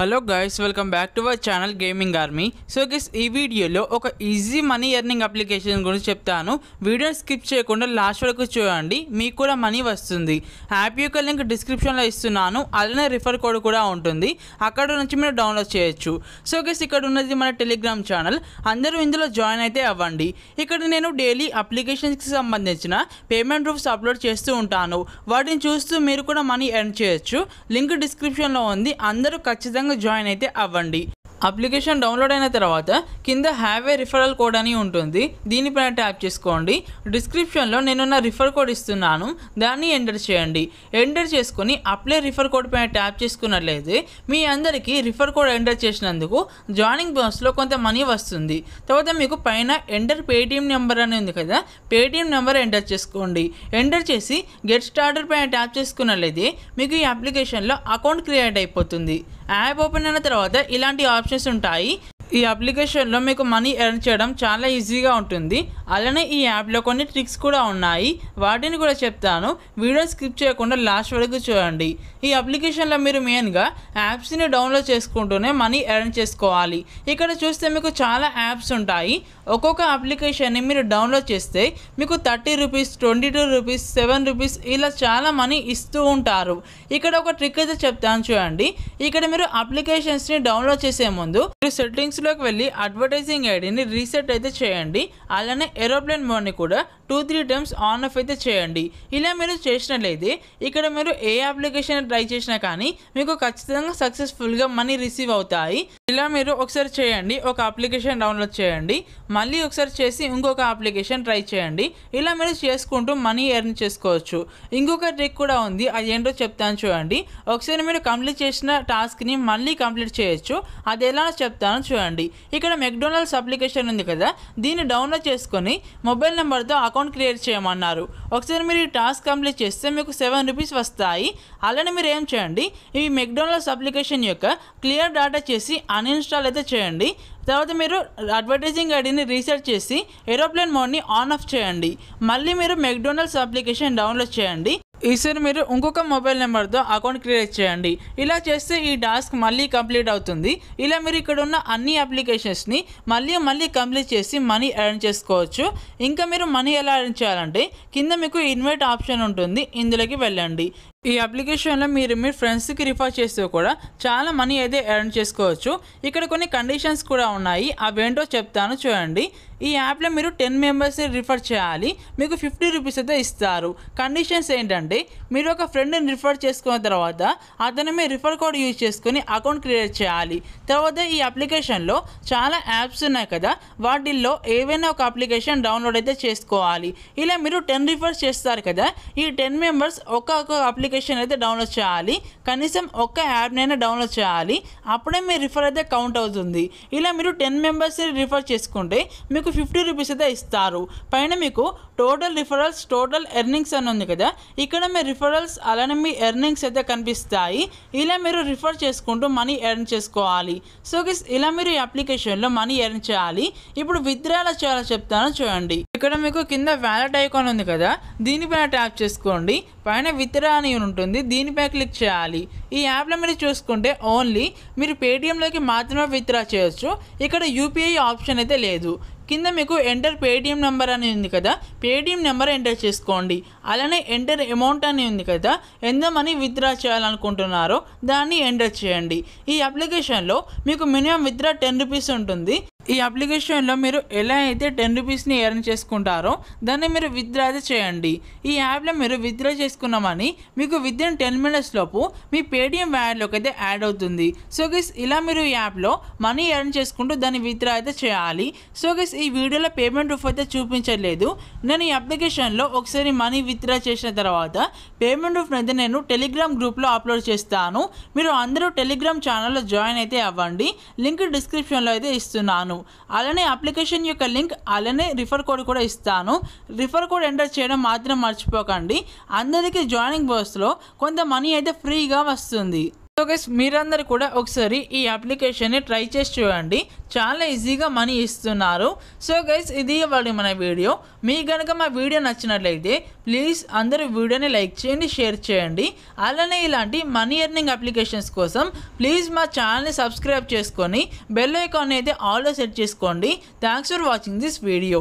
Hello guys welcome back to our channel gaming army so guys ఈ వీడియోలో ఒక easy money earning application గురించి చెప్తాను. వీడియోని స్కిప్ చేయకుండా లాస్ట్ వరకు చూడండి మీకు కూడా మనీ వస్తుంది. యాప్ యొక్క లింక్ డిస్క్రిప్షన్లో ఇస్తున్నాను అలానే రిఫర్ కోడ్ కూడా ఉంటుంది. అక్కడ నుంచి మీరు డౌన్లోడ్ చేయొచ్చు. సో గైస్ ఇక్కడ ఉన్నది మన టెలిగ్రామ్ ఛానల్ అందరూ ఇందులో జాయిన్ అయితే అవ్వండి. ఇక్కడ నేను డైలీ అప్లికేషన్స్కి సంబంధించిన పేమెంట్ ప్రూఫ్స్ అప్లోడ్ చేస్తూ ఉంటాను. వాటిని చూస్తూ మీరు కూడా మనీ ఎర్న్ చేయొచ్చు. లింక్ డిస్క్రిప్షన్లో ఉంది. అందరూ ఖచ్చితంగా జాయిన్ అయితే అవ్వండి. అప్లికేషన్ డౌన్లోడ్ అయిన తర్వాత కింద హ్యావ్ ఏ రిఫరల్ కోడ్ అని ఉంటుంది. దీనిపైన ట్యాప్ చేసుకోండి. డిస్క్రిప్షన్లో నేను నా రిఫర్ కోడ్ ఇస్తున్నాను. దాన్ని ఎంటర్ చేయండి. ఎంటర్ చేసుకుని అప్లై రిఫర్ కోడ్ పైన ట్యాప్ చేసుకున్నట్లయితే మీ అందరికీ రిఫర్ కోడ్ ఎంటర్ చేసినందుకు జాయినింగ్ బోనస్లో కొంత మనీ వస్తుంది. తర్వాత మీకు పైన ఎంటర్ పేటిఎం నెంబర్ అని ఉంది కదా పేటిఎం నెంబర్ ఎంటర్ చేసుకోండి. ఎంటర్ చేసి గెట్ స్టార్టర్ పైన ట్యాప్ చేసుకున్నట్లయితే మీకు ఈ అప్లికేషన్లో అకౌంట్ క్రియేట్ అయిపోతుంది. యాప్ ఓపెన్ అయిన తర్వాత ఇలాంటి ఆప్షన్స్ ఉంటాయి. ఈ అప్లికేషన్లో మీకు మనీ ఎర్న్ చేయడం చాలా ఈజీగా ఉంటుంది. అలానే ఈ యాప్లో కొన్ని ట్రిక్స్ కూడా ఉన్నాయి. వాటిని కూడా చెప్తాను. వీడియో స్కిప్ చేయకుండా లాస్ట్ వరకు చూడండి. ఈ అప్లికేషన్లో మీరు మెయిన్గా యాప్స్ని డౌన్లోడ్ చేసుకుంటూనే మనీ ఎర్న్ చేసుకోవాలి. ఇక్కడ చూస్తే మీకు చాలా యాప్స్ ఉంటాయి. ఒక్కొక్క అప్లికేషన్ని మీరు డౌన్లోడ్ చేస్తే మీకు thirty rupees twenty two rupees seven rupees ఇలా చాలా మనీ ఇస్తూ ఉంటారు. ఇక్కడ ఒక ట్రిక్ అయితే చెప్తాను చూడండి. ఇక్కడ మీరు అప్లికేషన్స్ని డౌన్లోడ్ చేసే ముందు మీరు సెట్టింగ్స్ సెట్టింగ్స్లోకి వెళ్ళి అడ్వర్టైజింగ్ ఐడిని రీసెట్ అయితే చేయండి. అలానే ఏరోప్లేన్ మోడ్ని కూడా two three times on off అయితే చేయండి. ఇలా మీరు చేసినట్లయితే ఇక్కడ మీరు ఏ అప్లికేషన్ ట్రై చేసినా కానీ మీకు ఖచ్చితంగా సక్సెస్ఫుల్గా మనీ రిసీవ్ అవుతాయి. ఇలా మీరు ఒకసారి చేయండి ఒక అప్లికేషన్ డౌన్లోడ్ చేయండి. మళ్ళీ ఒకసారి చేసి ఇంకొక అప్లికేషన్ ట్రై చేయండి. ఇలా మీరు చేసుకుంటూ మనీ ఎర్న్ చేసుకోవచ్చు. ఇంకొక ట్రిక్ కూడా ఉంది అది ఏంటో చెప్తాను చూడండి. ఒకసారి మీరు కంప్లీట్ చేసిన టాస్క్ని మళ్ళీ కంప్లీట్ చేయొచ్చు. అది ఎలా చెప్తాను చూడండి. ఇక్కడ మెక్డొనాల్డ్స్ అప్లికేషన్ ఉంది కదా. దీన్ని డౌన్లోడ్ చేసుకొని మొబైల్ నెంబర్తో అకౌంట్ క్రియేట్ చేయమన్నారు. ఒకసారి మీరు ఈ టాస్క్ కంప్లీట్ చేస్తే మీకు సెవెన్ రూపీస్ వస్తాయి. అలానే మీరు ఏం చేయండి? ఈ మెక్డొనాల్డ్స్ అప్లికేషన్ యొక్క క్లియర్ డేటా చేసి అన్ఇన్స్టాల్ అయితే చేయండి. తర్వాత మీరు అడ్వర్టైజింగ్ ఐడిని రీసెట్ చేసి ఏరోప్లేన్ మోడ్ని ఆన్ ఆఫ్ చేయండి. మళ్ళీ మీరు మెక్డొనాల్డ్స్ అప్లికేషన్ డౌన్లోడ్ చేయండి. ఈసారి మీరు ఇంకొక మొబైల్ నెంబర్తో అకౌంట్ క్రియేట్ చేయండి. ఇలా చేస్తే ఈ టాస్క్ మళ్ళీ కంప్లీట్ అవుతుంది. ఇలా మీరు ఇక్కడ ఉన్న అన్ని అప్లికేషన్స్ని మళ్ళీ మళ్ళీ కంప్లీట్ చేసి మనీ ఎర్న్ చేసుకోవచ్చు. ఇంకా మీరు మనీ ఎలా ఎర్న్ చేయాలంటే కింద మీకు ఇన్వైట్ ఆప్షన్ ఉంటుంది. ఇందులోకి వెళ్ళండి. ఈ అప్లికేషన్లో మీరు మీ ఫ్రెండ్స్కి రిఫర్ చేస్తూ కూడా చాలా మనీ అయితే ఎర్న్ చేసుకోవచ్చు. ఇక్కడ కొన్ని కండిషన్స్ కూడా ఉన్నాయి. అవేంటో చెప్తాను చూడండి. ఈ యాప్లో మీరు టెన్ మెంబర్స్ని రిఫర్ చేయాలి. మీకు ఫిఫ్టీ రూపీస్ అయితే ఇస్తారు. కండిషన్స్ ఏంటంటే మీరు ఒక ఫ్రెండ్ని రిఫర్ చేసుకున్న తర్వాత అతను మీ రిఫర్ కోడ్ యూజ్ చేసుకుని అకౌంట్ క్రియేట్ చేయాలి. తర్వాత ఈ అప్లికేషన్లో చాలా యాప్స్ ఉన్నాయి కదా వాటిల్లో ఏవైనా ఒక అప్లికేషన్ డౌన్లోడ్ అయితే చేసుకోవాలి. ఇలా మీరు టెన్ రిఫర్స్ చేస్తారు కదా ఈ టెన్ మెంబర్స్ ఒక్కొక్క అప్లికేషన్ అయితే డౌన్లోడ్ చేయాలి. కనీసం ఒక్క యాప్నైనా డౌన్లోడ్ చేయాలి. అప్పుడే మీ రిఫర్ అయితే కౌంట్ అవుతుంది. ఇలా మీరు టెన్ మెంబర్స్ని రిఫర్ చేసుకుంటే మీకు ఫిఫ్టీ రూపీస్ అయితే ఇస్తారు. పైన మీకు టోటల్ రిఫరల్స్ టోటల్ ఎర్నింగ్స్ అని ఉంది కదా ఇక్కడ ఇక్కడ మీ రిఫరల్స్ అలానే మీ ఎర్నింగ్స్ అయితే కనిపిస్తాయి. ఇలా మీరు రిఫర్ చేసుకుంటూ మనీ ఎర్న్ చేసుకోవాలి. సో గిస్ ఇలా మీరు ఈ అప్లికేషన్లో మనీ ఎర్న్ చేయాలి. ఇప్పుడు విత్డ్రా ఎలా చేయాలో చెప్తాను చూడండి. ఇక్కడ మీకు కింద వ్యాలెట్ ఐకాన్ ఉంది కదా దీనిపైన ట్యాప్ చేసుకోండి. పైన విత్డ్రా అని ఉంటుంది దీనిపై క్లిక్ చేయాలి. ఈ యాప్లో మీరు చూసుకుంటే ఓన్లీ మీరు పేటిఎంలోకి మాత్రమే విత్డ్రా చేయొచ్చు. ఇక్కడ యూపీఐ ఆప్షన్ అయితే లేదు. కింద మీకు ఎంటర్ పేటిఎం నెంబర్ అని ఉంది కదా పేటిఎం నెంబర్ ఎంటర్ చేసుకోండి. అలానే ఎంటర్ అమౌంట్ అని ఉంది కదా ఎంత మనీ విత్డ్రా చేయాలనుకుంటున్నారో దాన్ని ఎంటర్ చేయండి. ఈ అప్లికేషన్లో మీకు మినిమం విత్డ్రా టెన్ రూపీస్ ఉంటుంది. ఈ అప్లికేషన్లో మీరు ఎలా అయితే టెన్ రూపీస్ని ఎర్న్ చేసుకుంటారో దాన్ని మీరు విత్డ్రా అయితే చేయండి. ఈ యాప్లో మీరు విత్డ్రా చేసుకున్నామని మీకు విత్ ఇన్ టెన్ మినిట్స్ లోపు మీ పేటిఎం వ్యాలెట్లోకి అయితే యాడ్ అవుతుంది. సో గైస్ ఇలా మీరు ఈ యాప్లో మనీ ఎర్న్ చేసుకుంటూ దాన్ని విత్డ్రా అయితే చేయాలి. సో గైస్ ఈ వీడియోలో పేమెంట్ రూఫ్ అయితే చూపించట్లేదు నేను ఈ అప్లికేషన్లో ఒకసారి మనీ విత్డ్రా చేసిన తర్వాత పేమెంట్ రూఫ్ని అయితే నేను టెలిగ్రామ్ గ్రూప్లో అప్లోడ్ చేస్తాను. మీరు అందరూ టెలిగ్రామ్ ఛానల్లో జాయిన్ అయితే అవ్వండి. లింక్ డిస్క్రిప్షన్లో అయితే ఇస్తున్నాను. అలానే అప్లికేషన్ యొక్క లింక్ అలానే రిఫర్ కోడ్ కూడా ఇస్తాను. రిఫర్ కోడ్ ఎంటర్ చేయడం మాత్రం మర్చిపోకండి. అందరికీ జాయినింగ్ బోర్స్లో కొంత మనీ అయితే ఫ్రీగా వస్తుంది. సో గైస్ మీరందరూ కూడా ఒకసారి ఈ అప్లికేషన్ని ట్రై చేసి చూడండి. చాలా ఈజీగా మనీ ఇస్తున్నారు. సో గైస్ ఇది వాడి మన వీడియో మీకు కనుక మా వీడియో నచ్చినట్లయితే ప్లీజ్ అందరూ వీడియోని లైక్ చేయండి షేర్ చేయండి. అలానే ఇలాంటి మనీ ఎర్నింగ్ అప్లికేషన్స్ కోసం ప్లీజ్ మా ఛానల్ని సబ్స్క్రైబ్ చేసుకొని బెల్ ఐకాన్ అయితే ఆల్లో సెట్ చేసుకోండి. Thanks for watching this video